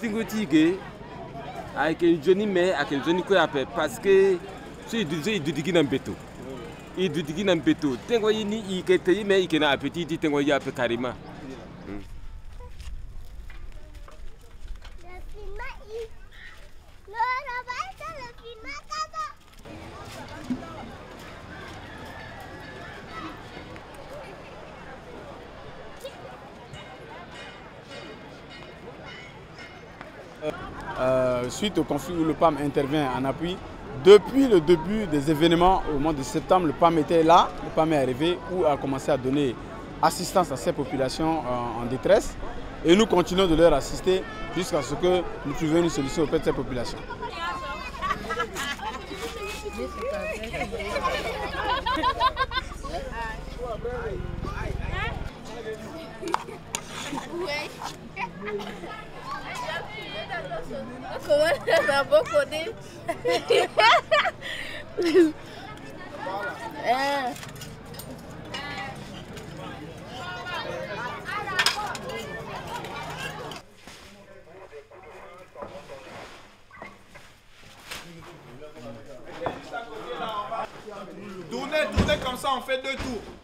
tingotige ayeke nzoni me ayeke nzoni kue ape parce que so e so e dudigi na mbeto e dudigi tengo ni e yeke te ye tengo ape carrément. Euh, suite au conflit où le PAM intervient en appui, depuis le début des événements au mois de septembre, le PAM était là, le PAM est arrivé où a commencé à donner assistance à ces populations euh, en détresse et nous continuons de leur assister jusqu'à ce que nous trouvions une solution auprès de ces populations. Começa pouco de. É. Tournez, tournez comme ça, on fait deux tours.